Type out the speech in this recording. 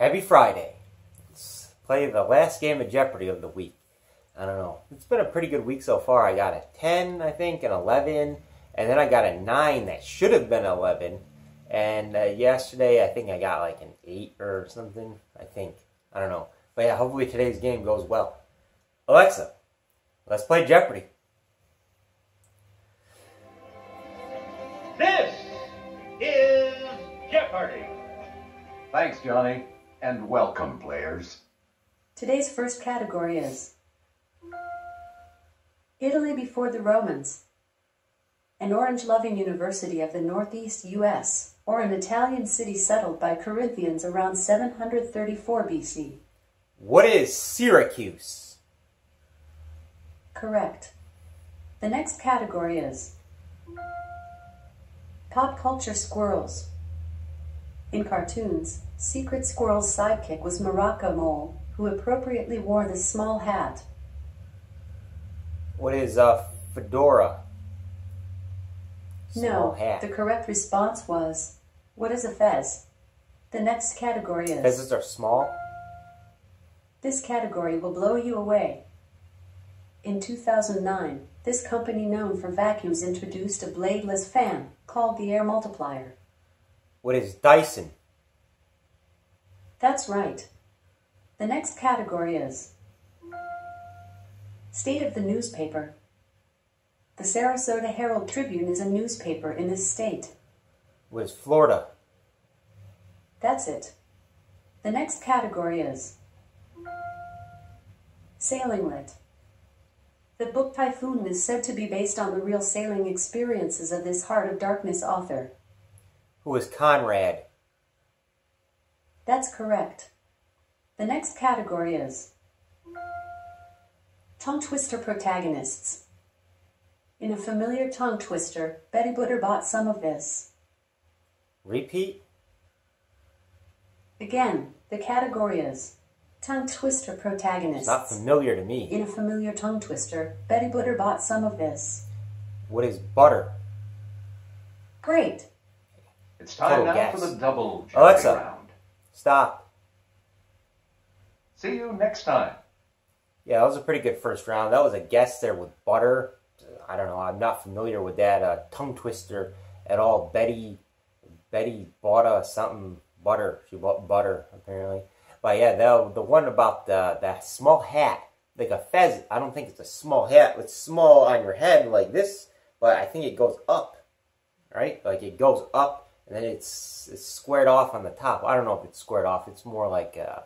Happy Friday. Let's play the last game of Jeopardy of the week. I don't know. It's been a pretty good week so far. I got a 10, I think, an 11, and then I got a 9 that should have been 11. And uh, yesterday, I think I got like an 8 or something. I think. I don't know. But yeah, hopefully today's game goes well. Alexa, let's play Jeopardy. This is Jeopardy! Thanks, Johnny, and welcome, players. Today's first category is Italy before the Romans, an orange loving university of the northeast U.S., or an Italian city settled by Corinthians around 734 BC. What is Syracuse? Correct. The next category is Pop culture squirrels. In cartoons, Secret Squirrel's sidekick was Morocco Mole, who appropriately wore the small hat. What is uh, fedora? Small no, hat. the correct response was What is a fez? The next category is Fezzes are small. This category will blow you away. In 2009, this company known for vacuums introduced a bladeless fan called the Air Multiplier. What is Dyson? That's right. The next category is State of the newspaper. The Sarasota Herald Tribune is a newspaper in this state. What is Florida? That's it. The next category is Sailing Lit. The book Typhoon is said to be based on the real sailing experiences of this Heart of Darkness author. Who is Conrad? That's correct. The next category is Tongue Twister protagonists. In a familiar tongue twister, Betty Botter bought some of this. Repeat? Again, the category is Tongue Twister protagonists. Not familiar to me. In a familiar tongue twister, Betty Botter bought some of this. What is butter? Great. It's time Total now guess. for the double Alexa. round. Stop. See you next time. Yeah, that was a pretty good first round. That was a guess there with butter. I don't know. I'm not familiar with that uh, tongue twister at all. Betty, Betty bought a something butter. She bought butter apparently. But yeah, the the one about the that small hat, like a fez. I don't think it's a small hat. It's small on your head like this, but I think it goes up, right? Like it goes up and then it's it's squared off on the top. I don't know if it's squared off. It's more like uh,